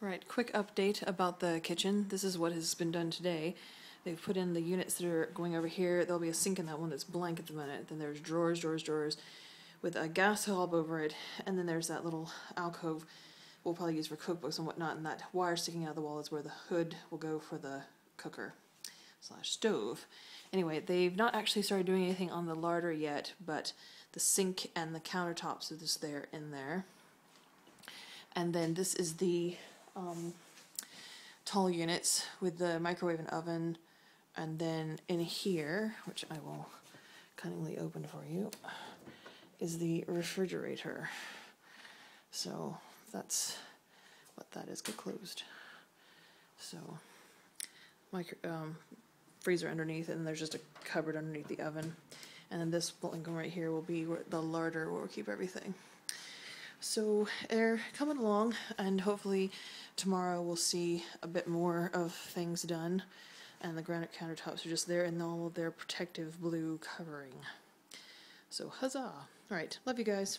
Right, quick update about the kitchen. This is what has been done today. They've put in the units that are going over here. There'll be a sink in that one that's blank at the minute. Then there's drawers, drawers, drawers with a gas hob over it. And then there's that little alcove we'll probably use for cookbooks and whatnot. And that wire sticking out of the wall is where the hood will go for the cooker slash stove. Anyway, they've not actually started doing anything on the larder yet, but the sink and the countertops are just there in there. And then this is the um, tall units with the microwave and oven. And then in here, which I will cunningly open for you, is the refrigerator. So that's what that is. Get closed. So, micro, um, freezer underneath, and there's just a cupboard underneath the oven. And then this blanket right here will be the larder where we keep everything. So they're coming along, and hopefully tomorrow we'll see a bit more of things done. And the granite countertops are just there in all of their protective blue covering. So huzzah! All right, love you guys.